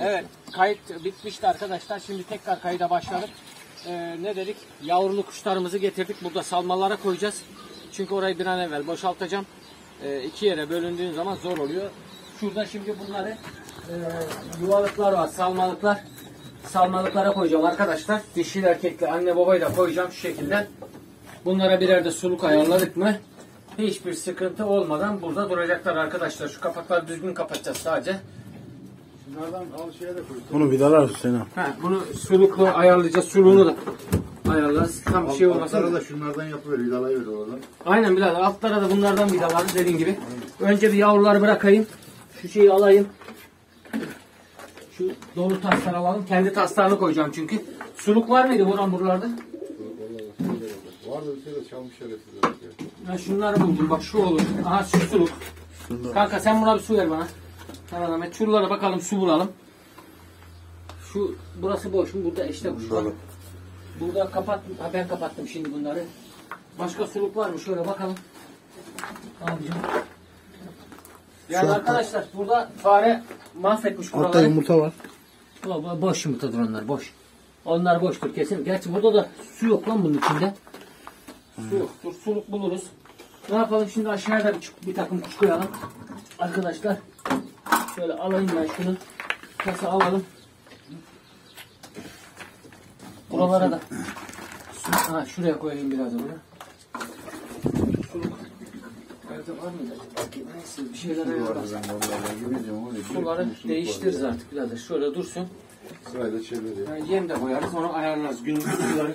Evet, kayıt bitmişti arkadaşlar. Şimdi tekrar kayıda başladık. Ee, ne dedik? Yavrulu kuşlarımızı getirdik. Burada salmalara koyacağız. Çünkü orayı bir an evvel boşaltacağım. Ee, iki yere bölündüğün zaman zor oluyor. Şurada şimdi bunları e, yuvalıklar var, salmalıklar. Salmalıklara koyacağım arkadaşlar. Dişil erkekli anne babayı da koyacağım şu şekilde. Bunlara birer de suluk ayarladık mı hiçbir sıkıntı olmadan burada duracaklar arkadaşlar. Şu kapakları düzgün kapatacağız sadece. Bunlardan al şeye de koy. Bunu vidalar Hüseyin abi. Ha, bunu suluklu ayarlayacağız. Suluğunu da ayarlarız. Tam şey olmasın. Altlara da şunlardan yapıver, vidalayıver oradan. Aynen birader. Altlara da bunlardan vidalarız dediğin gibi. Önce bir yavruları bırakayım. Şu şeyi alayım. Şu dolu tasları alalım. Kendi taslarını koyacağım çünkü. Suluk var mıydı Burhan buralarda? Vardı bir şey de çalmış şerefsiz herif ya. Şunları buldum. Bak şu olur. Aha şu suluk. Kanka sen buna bir su ver bana. Tamam Ahmet. Şuralara bakalım su bulalım. Şu burası boş mu? Burada işte kuş var. Burada kapat. Ha ben kapattım şimdi bunları. Başka suluk var mı? Şöyle bakalım. Abicim. Yani Şu altta- arkadaşlar burada fare mahvetmiş Altta buraları. yumurta var. Bo- bo- Boş yumurtadır onlar boş. Onlar boştur kesin. Gerçi burada da su yok lan bunun içinde. Su yok. Dur suluk buluruz. Ne yapalım şimdi aşağıda bir, bir takım kuş koyalım. Arkadaşlar şöyle alayım ben şunu. Kasa alalım. Buralara da ha, şuraya koyayım biraz da bunu. Suluk. Nerede var mıydı? Neyse bir şeyler ayarlar. Suları değiştiririz artık birader. Şöyle dursun. Sırayla çeviriyor. Yani yem de koyarız, onu ayarlarız. Günlük suları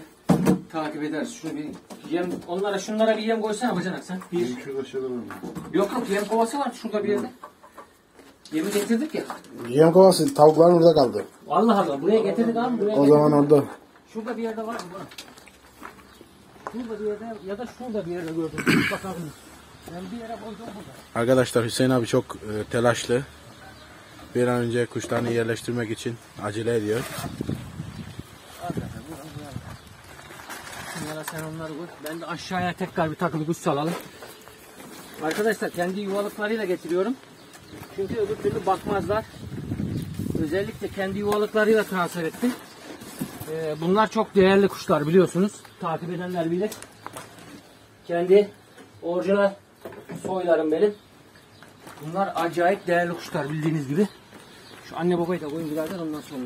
takip ederiz. Şunu bir yem, onlara şunlara bir yem koysana bacanak sen. Bir. Aşağıda var mı? Yok yok yem kovası var şurada bir yerde. Yemi getirdik ya. Yem kovası tavukların orada kaldı. Allah Allah buraya getirdik abi buraya O getirdik. zaman orada. Şurada bir yerde var mı? Şurada bir yerde ya da şurada bir yerde gördüm. Bakalım. Ben bir yere koydum burada. Arkadaşlar Hüseyin abi çok e, telaşlı. Bir an önce kuşlarını yerleştirmek için acele ediyor. Arkadaşlar buradan buraya. Şunlara sen onları koy. Ben de aşağıya tekrar bir takılı kuş salalım. Arkadaşlar kendi yuvalıklarıyla getiriyorum. Çünkü öbür türlü bakmazlar. Özellikle kendi yuvalıklarıyla transfer ettim. Ee, bunlar çok değerli kuşlar biliyorsunuz. Takip edenler bilir. Kendi orijinal soylarım benim. Bunlar acayip değerli kuşlar bildiğiniz gibi. Şu anne babayı da koyun birader ondan sonra.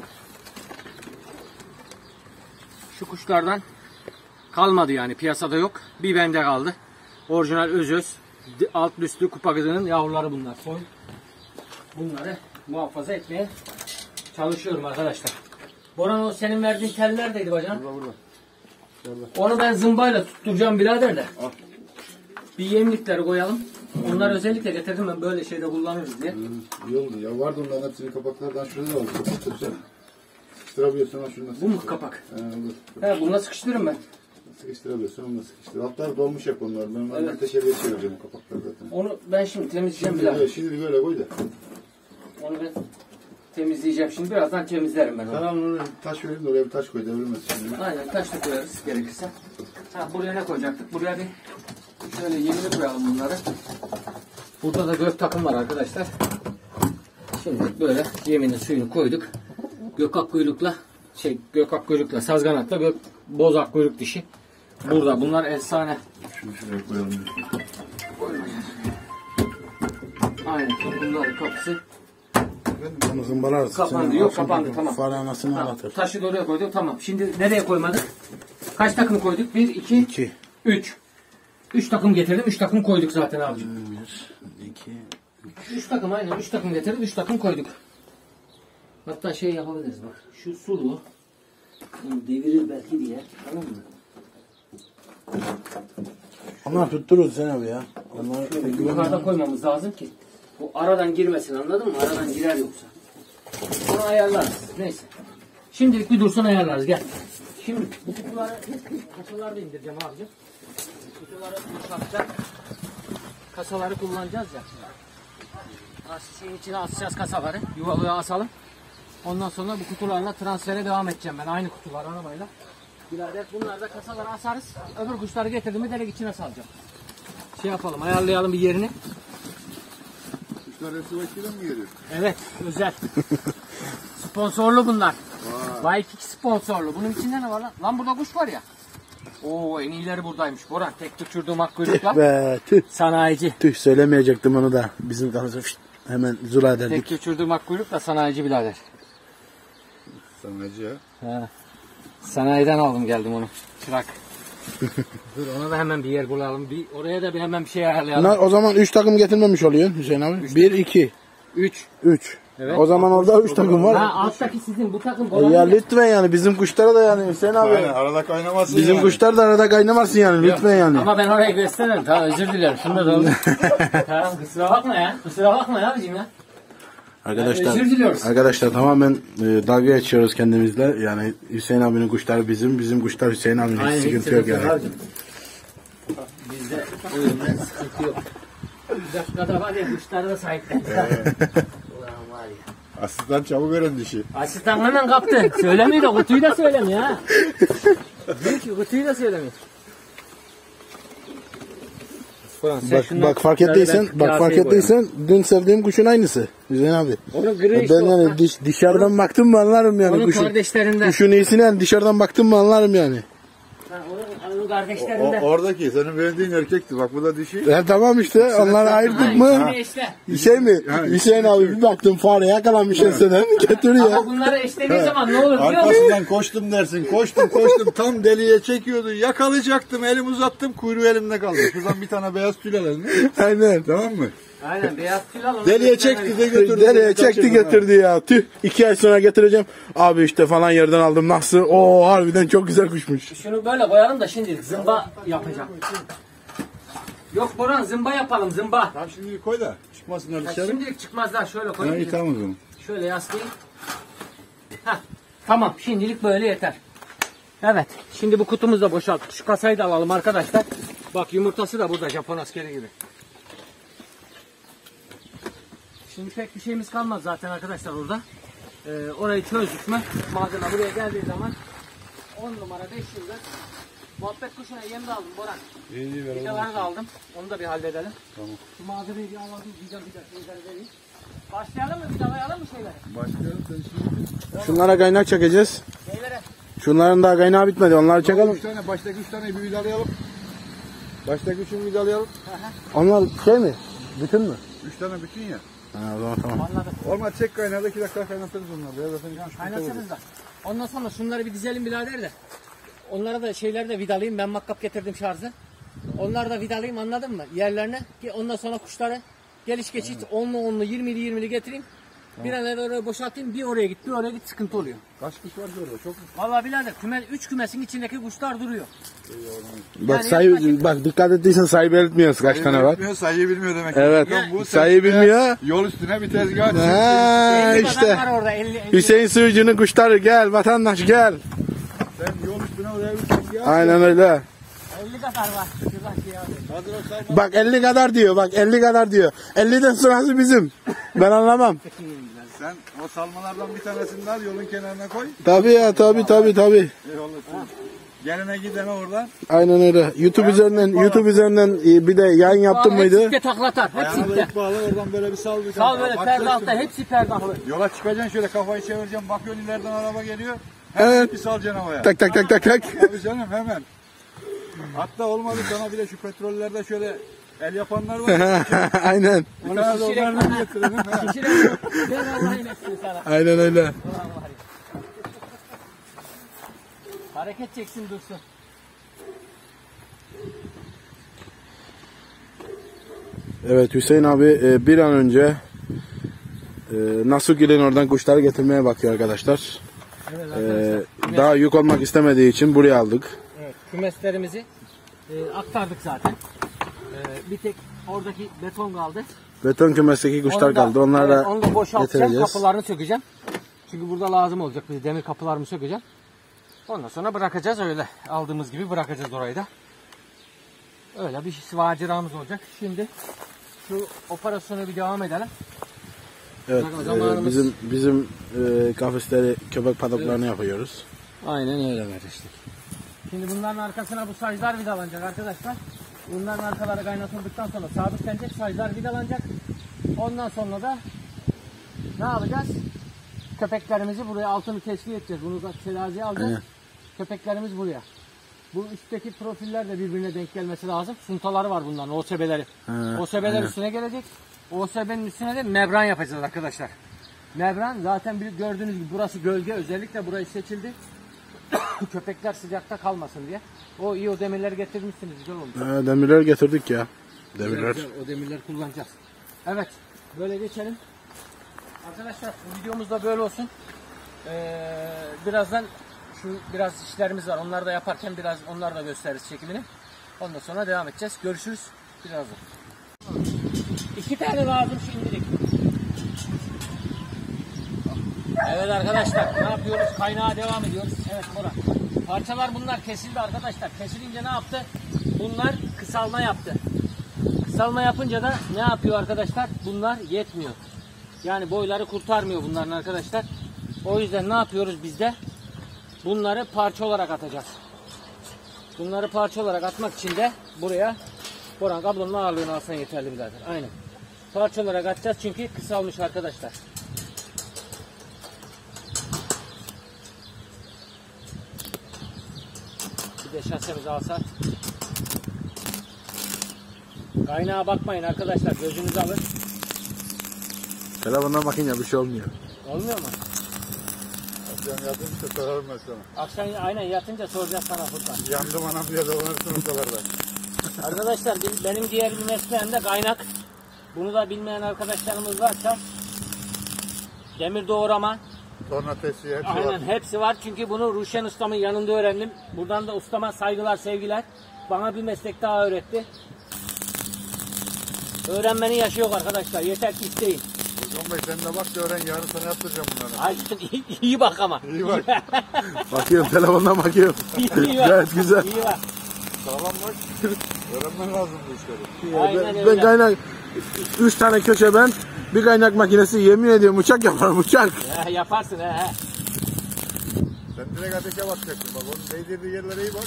Şu kuşlardan kalmadı yani piyasada yok. Bir bende kaldı. Orijinal özöz. di- Alt üstlü kupa kızının yavruları bunlar. Soy. Bunları muhafaza etmeye çalışıyorum arkadaşlar. Boran o senin verdiğin tel neredeydi bacan? Burada burada. Onu ben zımbayla tutturacağım birader de. Al. Bir yemlikleri koyalım. Onları özellikle getirdim ben böyle şeyde kullanırız diye. İyi oldu ya. Vardı onların hepsini kapaklardan şurada da var. Sıkıştırsana. Sıkıştırabiliyorsan al şunu Bu mu kapak? He, da He bununla sıkıştırırım ben. sıkıştırabiliyorsan onu da sıkıştır. Altlar dolmuş hep onlar. Ben Evet. evet. teşebbüs çevireceğim o kapakları zaten. Onu ben şimdi temizleyeceğim Şimdi, birader. şimdi böyle koy da. Onu ben temizleyeceğim şimdi. Birazdan temizlerim ben onu. Sana onu taş vereyim de oraya bir taş koy devrilmez şimdi. Aynen taş da koyarız gerekirse. Ha, buraya ne koyacaktık? Buraya bir şöyle yemini koyalım bunları. Burada da gök takım var arkadaşlar. Şimdi böyle yeminin suyunu koyduk. Gökak kuyrukla şey gökak kuyrukla sazganakla gök bozak kuyruk dişi. Burada bunlar efsane. Şunu şuraya koyalım. Aynen bunların kapısı. Onu zımbalarız. Kapandı, yok, kapandı, tamam. Fare anasını Tamam, anlatır. taşı da oraya koyduk tamam. Şimdi nereye koymadık? Kaç takım koyduk? 1, 2, İki. 3. 3 takım getirdim. 3 takım koyduk zaten abicim. Bir, iki, 3 takım aynen 3 takım getirdik 3 takım koyduk. Hatta şey yapabiliriz bak. Şu sulu bunu devirir belki diye. Tamam mı? Onlar tutturur Hüseyin abi ya. Onlar yukarıda koymamız lazım ki bu aradan girmesin anladın mı? Aradan girer yoksa. Onu ayarlarız. Neyse. Şimdilik bir dursun ayarlarız gel. Şimdi bu kutuları kasaları indireceğim abicim. Kutuları boşaltacak. Kasaları kullanacağız ya. Şeyin içine asacağız kasaları. Yuvalığa asalım. Ondan sonra bu kutularla transfere devam edeceğim ben. Aynı kutular arabayla. Birader bunlar da kasalara asarız. Öbür kuşları getirdim mi direkt içine salacağım. Şey yapalım ayarlayalım bir yerini. Hepsi vaktiyle mi geliyor? Evet özel. sponsorlu bunlar. Waikiki sponsorlu. Bunun içinde ne var lan? Lan burada kuş var ya. Oo en iyileri buradaymış. Boran tek uçurduğum akkuyrukla. Be tüh. Sanayici. Tüh söylemeyecektim onu da. Bizim kanıza hemen zula derdik. Tek uçurduğum akkuyrukla sanayici birader. Sanacı ya. Ha. Sanayiden aldım geldim onu. Çırak. Dur ona da hemen bir yer bulalım. Bir, oraya da bir hemen bir şey ayarlayalım. Bunlar o zaman 3 takım getirmemiş oluyor Hüseyin abi. 1, 2, 3. 3. Evet. O zaman orada 3 takım var. Ha alttaki sizin bu takım E ya lütfen yani bizim kuşlara da yani Hüseyin abi. Aynen arada kaynamasın Bizim yani. kuşlar da arada kaynamasın yani lütfen yani. Ama ben oraya göstermem. Tamam özür dilerim. Şunu da alalım. tamam kusura bakma ya. Kusura bakma ya abicim ya. Arkadaşlar Özür diliyoruz. Arkadaşlar tamamen e, dalga geçiyoruz kendimizle. Yani Hüseyin abinin kuşları bizim, bizim kuşlar Hüseyin abinin. Hiç sıkıntı yok yani. abicim. Bizde öyle sıkıntı yok. Dakikada var ya kuşları da sahiplendiler. Ulan var ya. Asistan çabuk öğren dişi. Asistan hemen kaptı. Söylemiyor da kutuyu da söylemiyor ha. Diyor ki kutuyu da söylemiyor. Sen Bak, bak fark ettiysen, bak fark ettiysen dün sevdiğim kuşun aynısı Hüseyin abi. Onun gri işte Ben o. yani dış- dışarıdan baktım mı anlarım yani Onun kuşun. kardeşlerinden. Kuşun iyisini yani dışarıdan baktım mı anlarım yani. Ha, onun, onun O, kardeşlerinden. oradaki senin beğendiğin erkekti. Bak bu da dişi. E tamam işte onları ayırdık mı? ikisini eşle. Şey mi? Ha, Hüseyin abi bir baktım fare yakalanmış enseden getiriyor. Ama bunları eşlediği zaman ne olur biliyor musun? Arkasından koştum dersin. Koştum koştum. Tam deliye çekiyordu. Yakalayacaktım. Elim uzattım. Kuyruğu elimde kaldı. Şuradan bir tane beyaz tül alalım. Aynen. Tamam mı? Aynen beyaz al onu. Deliye çekti de götürdü. Nereye çekti getirdi ya. Tüh. iki ay sonra getireceğim. Abi işte falan yerden aldım. Nasıl? Oo harbiden çok güzel kuşmuş. Şunu böyle koyalım da şimdi zımba yapacağım. Yok Boran zımba yapalım zımba. Tamam şimdi koy da çıkmasınlar Ha, dışarı. Şimdilik çıkmazlar şöyle Ha, koyayım. iyi tamam o zaman. Şöyle yaslayayım. Heh, tamam şimdilik böyle yeter. Evet şimdi bu kutumuzu da boşalttık. Şu kasayı da alalım arkadaşlar. Bak yumurtası da burada Japon askeri gibi. Şimdi pek bir şeyimiz kalmaz zaten arkadaşlar orada. Ee, orayı çözdük mü malzeme buraya geldiği zaman 10 numara 5 yıldır muhabbet kuşuna yem de aldım Boran. İyi iyi ver. Vidaları da aldım. Onu da bir halledelim. Tamam. Şu malzemeyi bir alalım. Vida vida şeyleri vereyim. Başlayalım mı? Vidalayalım mı şeyleri? Başlayalım sen şimdi. Şunlara kaynak çekeceğiz. Neylere? Şunların daha kaynağı bitmedi. Onları Çakalım. çekelim. Üç tane, baştaki üç tane bir vidalayalım. Baştaki üçünü vidalayalım. Onlar şey mi? Bütün mü? Üç tane bütün ya. Ha, o zaman tamam. Anladım. Olmaz çek kaynağı iki dakika kaynatırız onları. Ya zaten. Kaynatırız da. Ondan sonra şunları bir dizelim birader de. Onlara da şeyleri de vidalayayım. Ben makkap getirdim şarjı. Onları da vidalayayım anladın mı? Yerlerine. Ki ondan sonra kuşları geliş geçiş 10'lu 10'lu 20'li 20'li getireyim. Bir an evvel oraya boşaltayım. Bir oraya git bir oraya git sıkıntı oluyor. Kaç kuş var ki orada? Çok mu? Vallahi birader küme, 3 kümesin içindeki kuşlar duruyor. Bak Yani sayı yaklaşık- bak dikkat ettiysen sayı belirtmiyoruz kaç tane var. Bilmiyor, sayıyı bilmiyor demek. Evet. Yok, bu sayı tezgah, bilmiyor. Yol üstüne bir tezgah. Ha 50 işte. kadar var orada 50 50. Hüseyin Sığırcı'nın kuşları gel vatandaş gel. Sen yol üstüne oraya bir tezgah. Aynen öyle. 50 kadar var. Şey abi. Bak 50 kadar diyor bak 50 kadar diyor. 50'den sonrası bizim. Ben anlamam. Sen o salmalardan bir tanesini al yolun kenarına koy. Tabii ya tabii tabii tabii. Eyvallah. Gelene gidene oradan. Aynen öyle. YouTube üzerinden YouTube üzerinden e, bir de yayın yaptım Hepsi mıydı? ipte taklatar. Hepsi Ayağına ip bağla oradan böyle bir sal bir Sal tane. böyle Bak, şimdi. hepsi perdahlı. Yola çıkacaksın şöyle kafayı çevireceksin. Bakıyorsun ileriden araba geliyor. Hemen Evet. bir salacaksın havaya. Tak tak tak tak tak. Tabii canım hemen. Hatta olmadı sana bir de şu petrollerde şöyle el yapanlar var. Aynen. Tane de onlardan getirelim. Kişiler ben Allah'ın sana. Aynen öyle. Hareket çeksin dursun. Evet Hüseyin abi e, bir an önce e, Nasugil'in oradan kuşları getirmeye bakıyor arkadaşlar. Evet E, daha yük olmak istemediği için buraya aldık. Evet, kümeslerimizi e, aktardık zaten. E, bir tek oradaki beton kaldı. Beton kümesteki kuşlar kaldı. Onları da onu da boşaltacağım. getireceğiz. Kapılarını sökeceğim. Çünkü burada lazım olacak. Bize demir kapılarımı sökeceğim. Ondan sonra bırakacağız öyle. Aldığımız gibi bırakacağız orayı da. Öyle bir maceramız olacak. Şimdi şu operasyona bir devam edelim. Evet, Bak, e, zamanımız- bizim bizim e, kafesleri köpek padoklarını yapıyoruz. Aynen öyle kardeşlik. Şimdi bunların arkasına bu saclar vidalanacak arkadaşlar. Bunların arkaları kaynatıldıktan sonra sabitlenecek, saclar vidalanacak. Ondan sonra da ne yapacağız? köpeklerimizi buraya altını tesviye edeceğiz. Bunu da teraziye alacağız. Aynen. Köpeklerimiz buraya. Bu üstteki profiller de birbirine denk gelmesi lazım. Suntaları var bunların, OSB'leri. He, OSB'ler üstüne gelecek. OSB'nin üstüne de membran yapacağız arkadaşlar. Membran zaten bir gördüğünüz gibi burası gölge. Özellikle burayı seçildi. Köpekler sıcakta kalmasın diye. O iyi o demirleri getirmişsiniz. Güzel olmuş. Ee, demirler getirdik ya. Demirler. Güzel, güzel. O demirleri kullanacağız. Evet. Böyle geçelim. Arkadaşlar bu videomuz da böyle olsun. Ee, birazdan şu biraz işlerimiz var. Onları da yaparken biraz onları da gösteririz çekimini. Ondan sonra devam edeceğiz. Görüşürüz birazdan. İki tane lazım şimdilik. Evet arkadaşlar ne yapıyoruz? Kaynağa devam ediyoruz. Evet Koran. Parçalar bunlar kesildi arkadaşlar. Kesilince ne yaptı? Bunlar kısalma yaptı. Kısalma yapınca da ne yapıyor arkadaşlar? Bunlar yetmiyor. Yani boyları kurtarmıyor bunların arkadaşlar. O yüzden ne yapıyoruz biz de? Bunları parça olarak atacağız. Bunları parça olarak atmak için de buraya Boran kablonun ağırlığını alsan yeterli birader. Aynen. Parça olarak atacağız çünkü kısalmış arkadaşlar. De şasemizi alsak. Kaynağa bakmayın arkadaşlar. Gözünüzü alın. Telefondan bakınca bir şey olmuyor. Olmuyor mu? Akşam yatınca sorarım ben sana. Akşam aynen yatınca soracağız sana Furkan. Yandım anam diye dolanırsın ortalarda. Arkadaşlar benim diğer bir mesleğim de kaynak. Bunu da bilmeyen arkadaşlarımız varsa demir doğrama. Sonra tesiye hepsi Aynen var. hepsi var. Çünkü bunu Ruşen ustamın yanında öğrendim. Buradan da ustama saygılar, sevgiler. Bana bir meslek daha öğretti. Öğrenmenin yaşı yok arkadaşlar. Yeter ki isteyin. Hocam Bey sen de bak da öğren yarın sana yaptıracağım bunları. Ay, iyi, iyi bak ama. İyi bak. Bakıyorum telefondan bakıyorum. iyi bak. Gayet güzel. İyi bak. Sağlam bak. Öğrenmen lazım bu işleri. Aynen ben, öyle. ben kaynak üç tane köşe ben bir kaynak makinesi yemin ediyorum uçak yaparım uçak. Ya, yaparsın he. he. Sen direkt ateşe basacaksın bak. Onun değdirdiği yerlere iyi bak.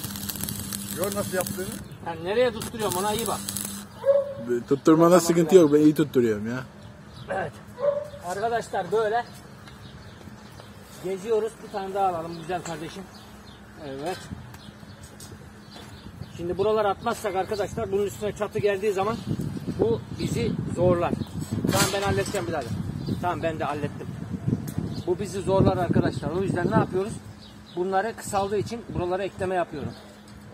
Gör nasıl yaptığını. Sen nereye tutturuyorum ona iyi bak. Tutturmada sıkıntı yok ben iyi tutturuyorum ya. Evet. Arkadaşlar böyle geziyoruz. Bir tane daha alalım güzel kardeşim. Evet. Şimdi buralar atmazsak arkadaşlar bunun üstüne çatı geldiği zaman bu bizi zorlar. Tamam ben halledeceğim birader. Tamam ben de hallettim. Bu bizi zorlar arkadaşlar. O yüzden ne yapıyoruz? Bunları kısaldığı için buralara ekleme yapıyorum.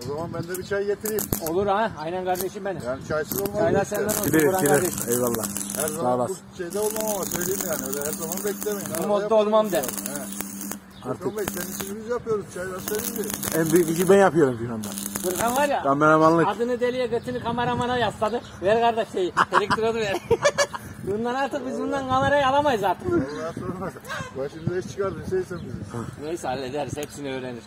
O zaman ben de bir çay getireyim. Olur ha. Aynen kardeşim benim. Yani çaysız olmaz. Çaylar bu işler. senden olsun. Gidelim Burhan kardeşim. Eyvallah. Her Sağ zaman olasın. bu şeyde olmam ama söyleyeyim yani. Öyle her zaman beklemeyin. Arada modda olmam de. yani. He. Hocam Bey biz yapıyoruz. Çaylar senin de. En büyük işi ben yapıyorum şu anda. Fırkan var ya. Kameramanlık. Adını deliye götünü kameramana yasladı. Ver kardeş şeyi. Elektrodu ver. bundan artık biz bundan kamerayı alamayız artık. Allah'a sorma. Başımıza iş çıkardın. Şeysen bizi. Neyse hallederiz. Hepsini öğrenir.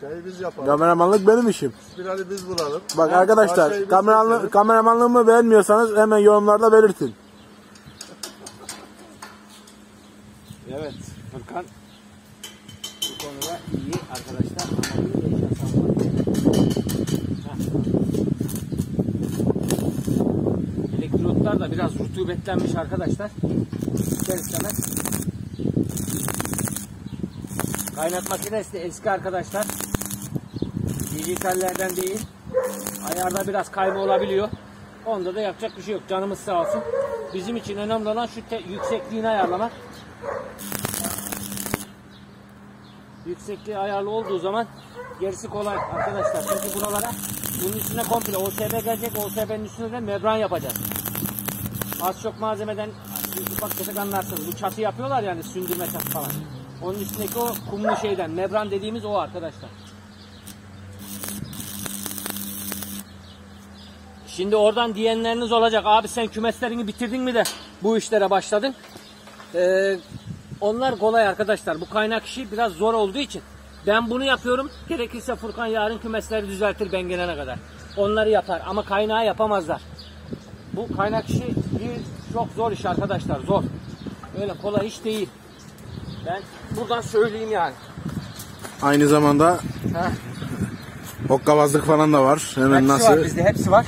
Çayı biz yapalım. Kameramanlık benim işim. Spirali biz bulalım. Bak arkadaşlar parçayı biz kameramanlı, seçelim. kameramanlığımı beğenmiyorsanız hemen yorumlarda belirtin. Evet. Konuda iyi arkadaşlar. Ama bir de. Elektrotlar da biraz rutubetlenmiş arkadaşlar. İster istemez. Kaynat makinesi de eski arkadaşlar. Dijitallerden değil. Ayarda biraz kayma olabiliyor. Onda da yapacak bir şey yok. Canımız sağ olsun. Bizim için önemli olan şu yüksekliğini ayarlamak. Yüksekliği ayarlı olduğu zaman gerisi kolay arkadaşlar. Çünkü buralara bunun üstüne komple OSB gelecek. OSB'nin üstüne de membran yapacağız. Az çok malzemeden ufak tefek anlarsınız. Bu çatı yapıyorlar yani sündürme çatı falan. Onun üstündeki o kumlu şeyden membran dediğimiz o arkadaşlar. Şimdi oradan diyenleriniz olacak. Abi sen kümeslerini bitirdin mi de bu işlere başladın? Ee, onlar kolay arkadaşlar. Bu kaynak işi biraz zor olduğu için. Ben bunu yapıyorum. Gerekirse Furkan yarın kümesleri düzeltir ben gelene kadar. Onları yapar ama kaynağı yapamazlar. Bu kaynak işi bir çok zor iş arkadaşlar. Zor. Öyle kolay iş değil. Ben buradan söyleyeyim yani. Aynı zamanda Ha. hokkabazlık falan da var. Hemen Hepsi nasıl? var bizde hepsi var.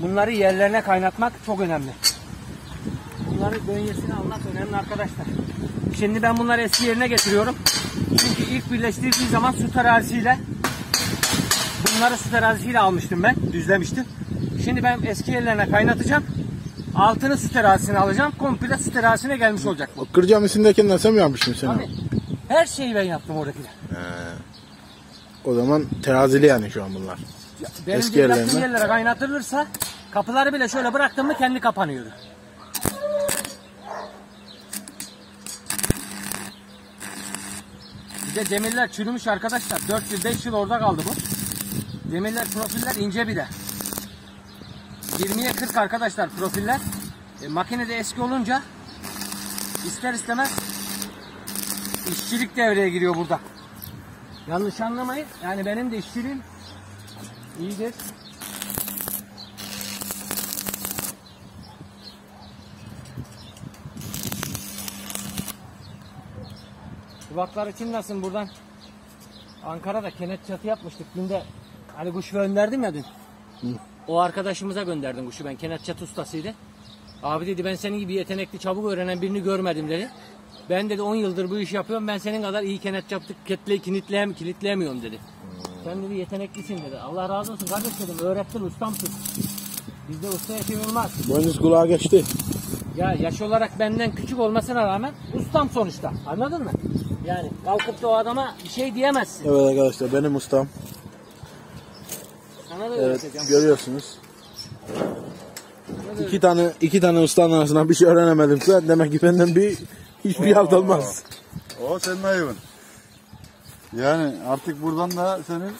Bunları yerlerine kaynatmak çok önemli. Bunların bünyesini almak önemli arkadaşlar. Şimdi ben bunları eski yerine getiriyorum. Çünkü ilk birleştirdiği zaman su terazisiyle bunları su terazisiyle almıştım ben. Düzlemiştim. Şimdi ben eski yerlerine kaynatacağım. Altını su terazisine alacağım. Komple su terazisine gelmiş olacak bu. O kırcam isimdekinden sen mi yapmıştın Hüseyin abi? Her şeyi ben yaptım oradakiler. O zaman terazili yani şu an bunlar. Benim Eski Eski yaptığım yerlerinde. yerlere kaynatılırsa kapıları bile şöyle bıraktım mı kendi kapanıyordu. De demirler çürümüş arkadaşlar. 4 yıl 5 yıl orada kaldı bu. Demirler profiller ince bir de. 20'ye 40 arkadaşlar profiller. E, makine de eski olunca ister istemez işçilik devreye giriyor burada. Yanlış anlamayın. Yani benim de işçiliğim iyidir. Kulaklar için nasıl buradan Ankara'da kenet çatı yapmıştık. Dün de hani kuş gönderdim ya dün. O arkadaşımıza gönderdim kuşu ben. Kenet çatı ustasıydı. Abi dedi ben senin gibi yetenekli çabuk öğrenen birini görmedim dedi. Ben dedi 10 yıldır bu işi yapıyorum. Ben senin kadar iyi kenet çaptık ketleyi kilitleyem, kilitleyemiyorum dedi. Sen dedi yeteneklisin dedi. Allah razı olsun kardeş dedim. Öğrettin ustamsın. Bizde usta yetişilmez. Boynuz kulağa geçti. Ya yaş olarak benden küçük olmasına rağmen ustam sonuçta. Anladın mı? Yani kalkıp da o adama bir şey diyemezsin. Evet arkadaşlar benim ustam. Sana da Evet görüyorsunuz. İki tane iki tane ustanın arasından bir şey öğrenemedimse demek ki benden bir hiçbir halt olmaz. O senin ayıbın. Yani artık buradan da senin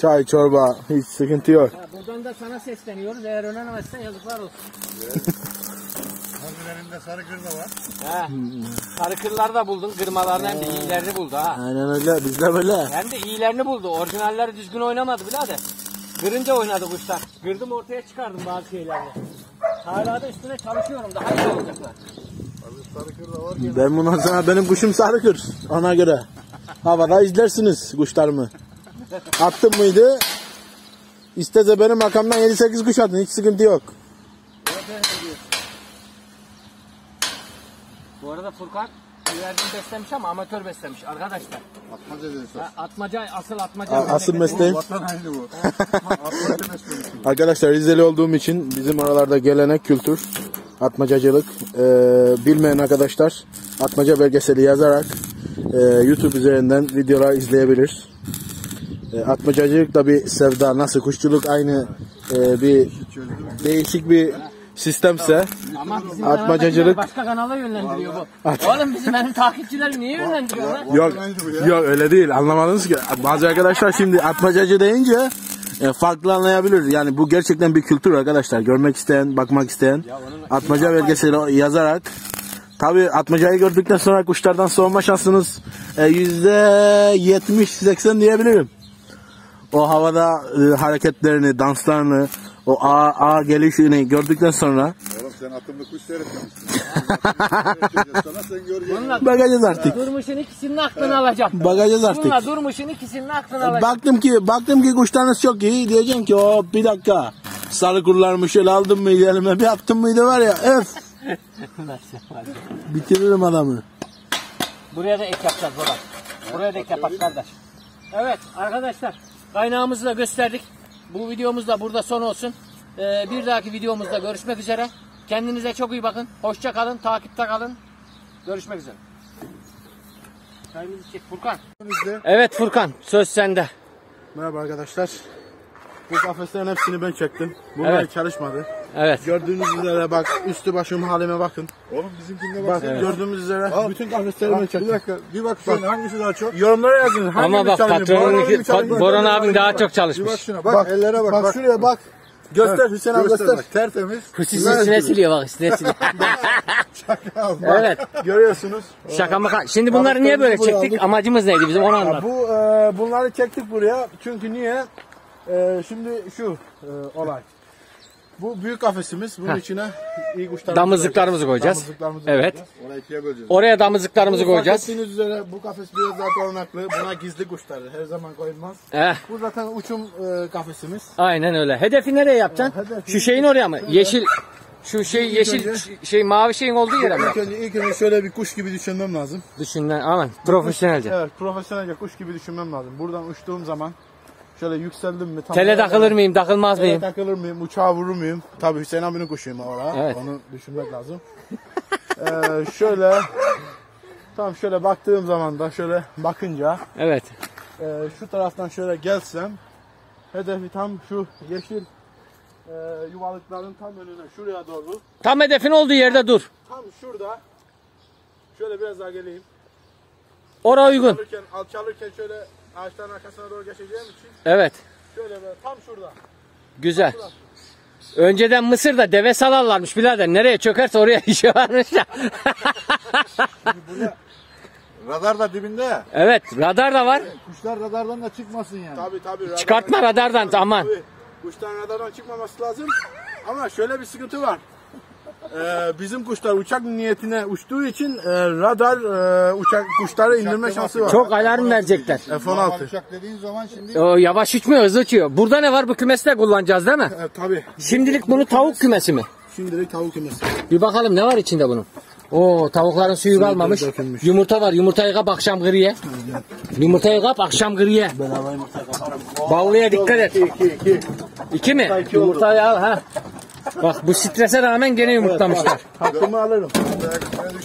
Çay, çorba hiç sıkıntı yok. Buradan da sana sesleniyoruz. Eğer öğrenemezsen yazıklar olsun. Hazırlarında sarı kır da var. He. Sarı kırlar da buldun. Kırmalarını hem de iyilerini buldu ha. Aynen öyle bizde böyle. Hem de iyilerini buldu. Orijinalleri düzgün oynamadı birader. Kırınca oynadı kuşlar. Kırdım ortaya çıkardım bazı şeylerini. Hala da üstüne çalışıyorum. Daha iyi olacaklar. Ben bundan sonra benim kuşum sarıkır ona göre. Havada izlersiniz kuşlarımı. Attım mıydı? İstese benim makamdan 7-8 kuş atın hiç sıkıntı yok. Bu arada Furkan ileriden beslemiş ama amatör beslemiş arkadaşlar. Atmaca dedin Ha, atmaca asıl atmaca. A- asıl mesleğim. Vatan aynı bu. Arkadaşlar Rizeli olduğum için bizim oralarda gelenek kültür atmacacılık Ee, bilmeyen arkadaşlar atmaca belgeseli yazarak e, YouTube üzerinden videolar izleyebilir. E, atmacacılık da bir sevda nasıl kuşçuluk aynı e, bir değişik bir sistemse Ama bizim Atmacacılık- başka kanala yönlendiriyor bu. Oğlum bizim benim takipçilerim niye yönlendiriyor lan? Yok, yok öyle değil anlamadınız ki. Bazı arkadaşlar şimdi atmacacı deyince e, farklı anlayabilir. Yani bu gerçekten bir kültür arkadaşlar. Görmek isteyen, bakmak isteyen atmaca belgeseli yazarak Tabi atmacayı gördükten sonra kuşlardan soğuma şansınız e, yüzde 70-80 diyebilirim. O havada e, hareketlerini, danslarını, o ağ, ağ gelişini gördükten sonra Oğlum sen atımlı kuş seyretmemişsin. Sana sen göreceksin. Bununla bakacağız artık. Durmuş'un ikisinin aklını alacağım. Bakacağız artık. Bununla Durmuş'un ikisinin aklını alacağım. Baktım ki baktım ki kuşlarınız çok iyi. Diyeceğim ki o bir dakika. Sarı kurlarımı şöyle aldım mıydı elime bir attım mıydı var ya öf bitiririm adamı. Buraya da ek yapacağız baba. Buraya da ek yapak kardeş. Evet arkadaşlar kaynağımızı da gösterdik. Bu videomuz da burada son olsun. Ee, bir dahaki videomuzda görüşmek üzere. Kendinize çok iyi bakın. Hoşça kalın. Takipte kalın. Görüşmek üzere. Çayımızı çek Furkan. Evet Furkan söz sende. Merhaba arkadaşlar. Bu kafeslerin hepsini ben çektim. Bunlar Evet. çalışmadı. Evet. Gördüğünüz üzere bak üstü başım halime bakın. Oğlum bizimkinde Bak bak. gördüğünüz üzere Al. bütün kafesleri ben Bir çektim. dakika bir bak sen hangisi daha çok? Yorumlara yazın. Ama hangimiz bak patronun mı? Pat- Boran abin daha çok Bir çalışmış. bak şuna bak, ellere bak. Bak, şuraya bak. Göster Hüseyin abi göster. bak, tertemiz. Hüsnü üstüne siliyor bak üstüne siliyor. evet. Görüyorsunuz. Şaka maka. Şimdi bunları niye böyle çektik? aldık. Amacımız neydi bizim onu anlat. Bu e, bunları çektik buraya çünkü niye? E, şimdi şu e, olay. Bu büyük kafesimiz. Bunun Heh. içine iyi kuşlar. Damızlıklarımızı koyacağız. Damızlıklarımızı Evet. koyacağız. Orayı ikiye böleceğiz. Oraya damızlıklarımızı Bu koyacağız. Fark ettiğiniz üzere bu kafes biraz daha korunaklı. Buna gizli kuşlardır. Her zaman koyulmaz. Eh, Bu zaten uçum e, kafesimiz. aynen öyle. Hedefi nereye yapacaksın? Hedefi- Şu şeyin oraya mı? Yeşil Şu şey yeşil şey mavi şeyin olduğu yere mi? İlk önce, ilk önce şöyle bir kuş gibi düşünmem lazım. Düşünden aman profesyonelce. Evet profesyonelce kuş gibi düşünmem lazım. Buradan uçtuğum zaman şöyle yükseldim mi? Tam Tele takılır mıyım takılmaz Tele mıyım? takılır mıyım? Uçağa vurur muyum? Tabii Hüseyin abinin kuşuyum orada. Evet. Onu düşünmek lazım. ee, şöyle tam şöyle baktığım zaman da şöyle bakınca Evet. e, şu taraftan şöyle gelsem hedefi tam şu yeşil e, yuvalıkların tam önüne şuraya doğru Tam hedefin olduğu yerde dur. tam şurada şöyle biraz daha geleyim. Ora uygun. Alırken, alçalırken şöyle ağaçların arkasına doğru geçeceğim için Evet. şöyle böyle tam şurada. Güzel. Önceden Mısır'da deve salarlarmış birader. Nereye çökerse oraya işe varmış ya. Radar da dibinde evet radar da var. Kuşlar radardan da çıkmasın yani. Tabii tabii. radardan- Çıkartma radardan aman. Tabii. Kuştan radardan çıkmaması lazım. Ama şöyle bir sıkıntı var. Ee, bizim kuşlar uçak niyetine uçtuğu için e, radar e, uçak kuşları indirme şansı var. Çok alarm verecekler. F-16. Uçak dediğin zaman şimdi O yavaş uçmuyor hızlı uçuyor. Burada ne var bu kümeste kullanacağız değil mi? E, tabii. Şimdilik bunu tavuk kümesi mi? Şimdilik tavuk kümesi. Bir bakalım ne var içinde bunun. Oo tavukların suyu kalmamış. dökülmüş. Yumurta var. Yumurtayı kap akşam griye. Yumurtayı kap akşam griye. Ballıya dikkat et. İki, iki. İki mi? Yumurtayı al ha. Bak bu strese rağmen gene yumurtlamışlar. Hakkımı alırım.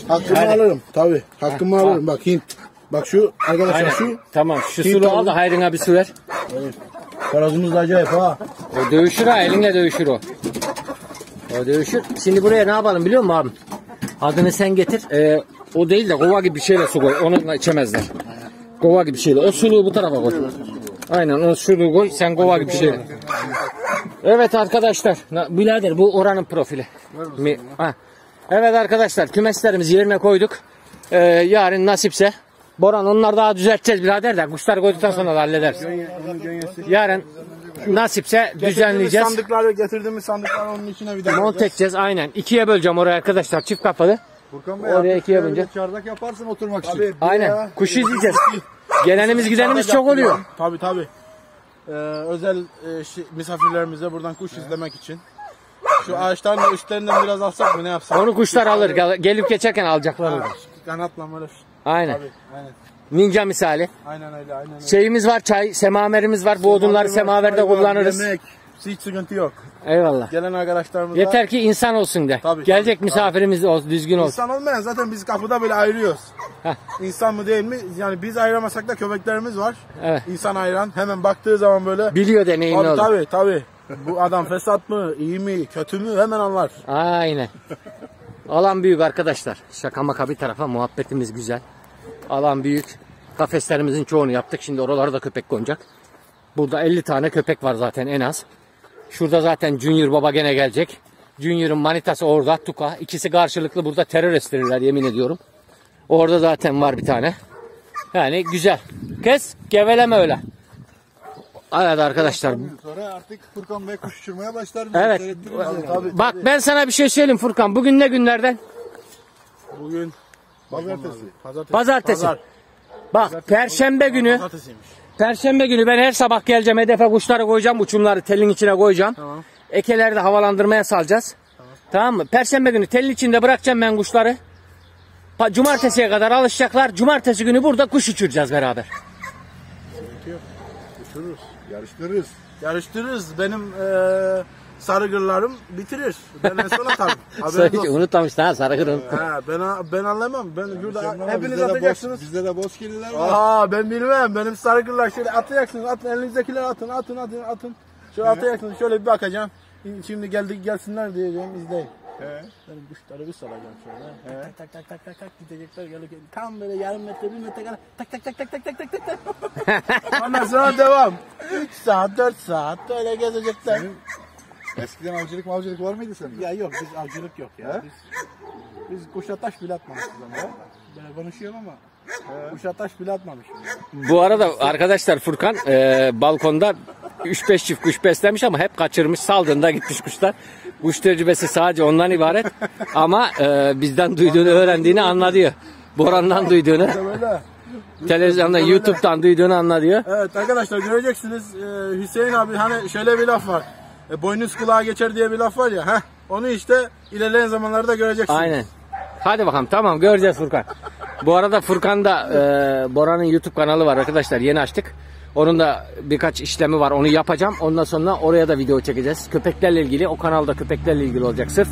Hakkımı alırım. Tabii. Hakkımı alırım. Bak Hint. Bak şu arkadaşlar Aynen. şu Tamam şu Hint sulu al da hayrına bir su ver. Karazımız da acayip ha. O dövüşür ha elinle dövüşür o. O dövüşür. Şimdi buraya ne yapalım biliyor musun abi? Adını sen getir. Ee, o değil de kova gibi bir şeyle su koy. Onu içemezler. Kova gibi bir şeyle. O suluğu bu tarafa koy. Aynen o suluğu koy. Sen kova gibi bir şeyle. Evet arkadaşlar. Birader bu oranın profili. Mi? Ha. Evet arkadaşlar kümeslerimizi yerine koyduk. Ee, yarın nasipse. Boran onlar daha düzelteceğiz birader de. Kuşları koyduktan sonra da hallederiz. Yarın nasipse düzenleyeceğiz. Sandıkları getirdiğimiz sandıkları onun içine bir daha Mont edeceğiz aynen. İkiye böleceğim oraya arkadaşlar çift kapalı. Furkan Bey Oraya ikiye bölünce. Çardak yaparsın oturmak için. Aynen. Kuş izleyeceğiz. Gelenimiz gidenimiz çok oluyor. Tabii tabii. Ee, özel e, misafirlerimize buradan kuş izlemek için. Şu ağaçların da üstlerinden biraz alsak mı ne yapsak? Onu kuşlar alır. Gel- Gelip geçerken alacaklar onu. Kanatla böyle. Aynen. Tabii aynen. Ninja misali. Aynen öyle aynen öyle. Şeyimiz var çay, semaverimiz var. Bu odunları semaverde kullanırız. Yemek. Hiç sıkıntı yok. Eyvallah. Gelen arkadaşlarımız da Yeter ki insan olsun de. Tabii, Gelecek tabii, misafirimiz olsun, düzgün olsun. insan olmayan zaten biz kapıda böyle ayırıyoruz. Heh. İnsan mı değil mi? Yani biz ayıramasak da köpeklerimiz var. Evet. İnsan ayıran. Hemen baktığı zaman böyle Biliyor deneyin ne Tabii olur. tabii tabii. Bu adam fesat mı, iyi mi, kötü mü hemen anlar. Aynen. Alan büyük arkadaşlar. Şaka maka bir tarafa muhabbetimiz güzel. Alan büyük. Kafeslerimizin çoğunu yaptık. Şimdi oralara da köpek konacak. Burada 50 tane köpek var zaten en az. Şurada zaten Junior Baba gene gelecek. Junior'ın manitası orada Tuka. İkisi karşılıklı burada terör estirirler yemin ediyorum. Orada zaten var bir tane. Yani güzel. Kes geveleme öyle. Evet arkadaşlar. Sonra artık Furkan Bey kuş uçurmaya başlar. Evet. Tabii. Bak ben sana bir şey söyleyeyim Furkan. Bugün ne günlerden? Bugün Pazartesi. pazartesi. Pazartesi. Pazar. Bak perşembe günü Pazartesiymiş. Perşembe günü ben her sabah geleceğim hedefe kuşları koyacağım uçumları telin içine koyacağım. Tamam. Ekeleri de havalandırmaya salacağız. Tamam. mı? Perşembe günü telin içinde bırakacağım ben kuşları. Cumartesiye kadar alışacaklar. Cumartesi günü burada kuş uçuracağız beraber. Uçururuz. Yarıştırırız. Yarıştırırız. Benim eee sarı gırlarım bitirir. Ben en son atarım. Haberiniz olsun. Unutmamışsın ha sarıkır unuttum. Ha, ben, ben anlamam. Ben burada hepiniz bizde de boz, atacaksınız. bizde de boz kirliler var. Aa ben bilmem. Benim sarı gırlar şöyle atacaksınız. Atın elinizdekileri atın. Atın atın atın. Şöyle atacaksınız. Şöyle bir bakacağım. Şimdi geldik gelsinler diyeceğim izleyin. He. Benim kuşları bir salacağım şöyle. Tak tak tak tak tak tak gidecekler gelir. Tam böyle yarım metre bir metre kadar tak tak tak tak tak tak tak tak tak. Ondan sonra devam. 3 saat 4 saat böyle gezecekler. Eskiden avcılık mavcılık var mıydı sende? Ya yok biz avcılık yok ya. He? Biz, biz kuşa taş bile atmamışız ama. Böyle konuşuyorum ama kuşa taş bile atmamışım. Bu arada arkadaşlar Furkan e, balkonda 3-5 çift kuş beslemiş ama hep kaçırmış. Saldığında gitmiş kuşlar. Kuş tecrübesi sadece ondan ibaret. Ama e, bizden duyduğunu öğrendiğini anlatıyor. Boran'dan duyduğunu, Böyle. televizyonda, YouTube'dan duyduğunu anlatıyor. Evet arkadaşlar göreceksiniz Ee, Hüseyin abi hani şöyle bir laf var. E, boynuz kulağa geçer diye bir laf var ya. Heh, onu işte ilerleyen zamanlarda göreceksiniz. Aynen. Hadi bakalım tamam göreceğiz Furkan. Bu arada Furkan da e, Bora'nın YouTube kanalı var arkadaşlar yeni açtık. Onun da birkaç işlemi var onu yapacağım. Ondan sonra oraya da video çekeceğiz. Köpeklerle ilgili o kanalda köpeklerle ilgili olacak sırf.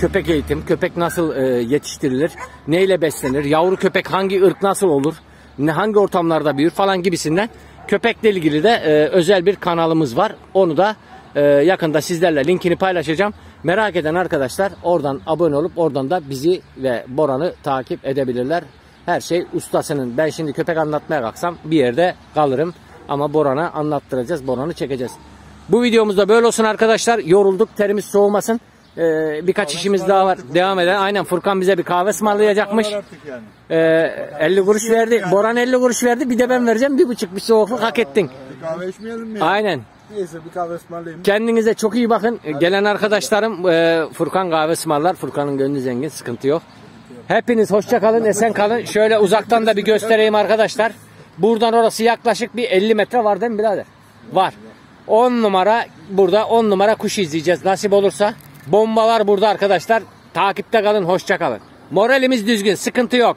Köpek eğitim, köpek nasıl e, yetiştirilir, neyle beslenir, yavru köpek hangi ırk nasıl olur, ne hangi ortamlarda büyür falan gibisinden. Köpekle ilgili de e, özel bir kanalımız var. Onu da ee, yakında sizlerle linkini paylaşacağım. Merak eden arkadaşlar oradan abone olup oradan da bizi ve Boran'ı takip edebilirler. Her şey ustasının. Ben şimdi köpek anlatmaya kalksam bir yerde kalırım. Ama Boran'a anlattıracağız. Boran'ı çekeceğiz. Bu videomuzda böyle olsun arkadaşlar. Yorulduk. Terimiz soğumasın. Ee, birkaç işimiz daha var. Devam eden. Aynen Furkan bize bir kahve ısmarlayacakmış. Yani. Ee, 50 kuruş verdi. Boran 50 kuruş verdi. Bir de ben vereceğim. Bir buçuk bir soğukluk hak ettin. Bir kahve içmeyelim mi? Aynen. Neyse bir kahve ısmarlayayım. Kendinize çok iyi bakın. Gelen arkadaşlarım e, Furkan kahve ısmarlar. Furkan'ın gönlü zengin. Sıkıntı yok. Hepiniz hoşça kalın, esen kalın. Şöyle uzaktan da bir göstereyim arkadaşlar. Buradan orası yaklaşık bir 50 metre var değil mi birader? Var. 10 numara burada 10 numara kuş izleyeceğiz nasip olursa. Bombalar burada arkadaşlar. Takipte kalın, hoşça kalın. Moralimiz düzgün, sıkıntı yok.